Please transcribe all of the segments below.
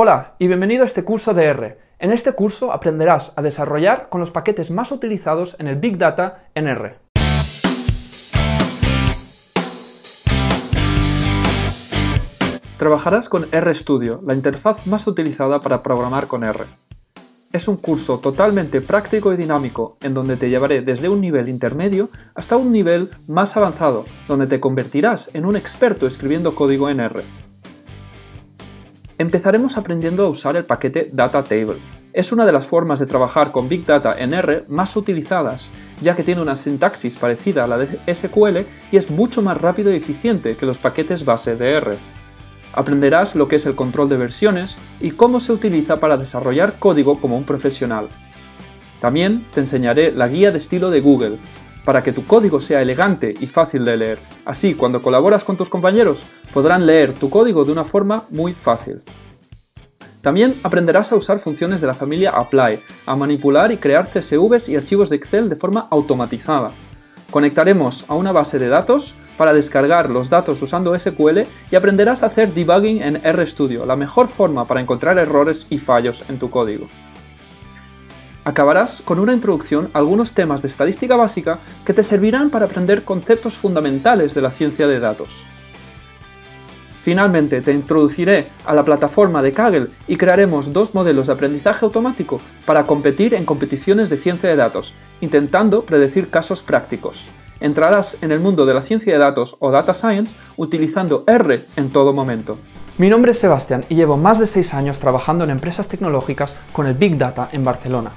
Hola y bienvenido a este curso de R. En este curso aprenderás a desarrollar con los paquetes más utilizados en el Big Data en R. Trabajarás con RStudio, la interfaz más utilizada para programar con R. Es un curso totalmente práctico y dinámico, en donde te llevaré desde un nivel intermedio hasta un nivel más avanzado, donde te convertirás en un experto escribiendo código en R. Empezaremos aprendiendo a usar el paquete Data Table. Es una de las formas de trabajar con Big Data en R más utilizadas, ya que tiene una sintaxis parecida a la de SQL y es mucho más rápido y eficiente que los paquetes base de R. Aprenderás lo que es el control de versiones y cómo se utiliza para desarrollar código como un profesional. También te enseñaré la guía de estilo de Google, para que tu código sea elegante y fácil de leer. Así, cuando colaboras con tus compañeros, podrán leer tu código de una forma muy fácil. También aprenderás a usar funciones de la familia Apply, a manipular y crear CSVs y archivos de Excel de forma automatizada. Conectaremos a una base de datos para descargar los datos usando SQL y aprenderás a hacer debugging en RStudio, la mejor forma para encontrar errores y fallos en tu código. Acabarás con una introducción a algunos temas de estadística básica que te servirán para aprender conceptos fundamentales de la ciencia de datos. Finalmente, te introduciré a la plataforma de Kaggle y crearemos dos modelos de aprendizaje automático para competir en competiciones de ciencia de datos, intentando predecir casos prácticos. Entrarás en el mundo de la ciencia de datos o data science utilizando R en todo momento. Mi nombre es Sebastián y llevo más de 6 años trabajando en empresas tecnológicas con el Big Data en Barcelona.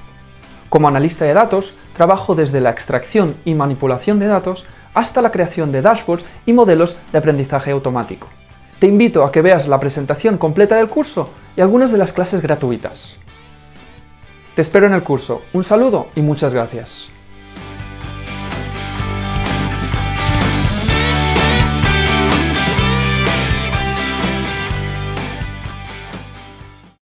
Como analista de datos, trabajo desde la extracción y manipulación de datos hasta la creación de dashboards y modelos de aprendizaje automático. Te invito a que veas la presentación completa del curso y algunas de las clases gratuitas. Te espero en el curso. Un saludo y muchas gracias.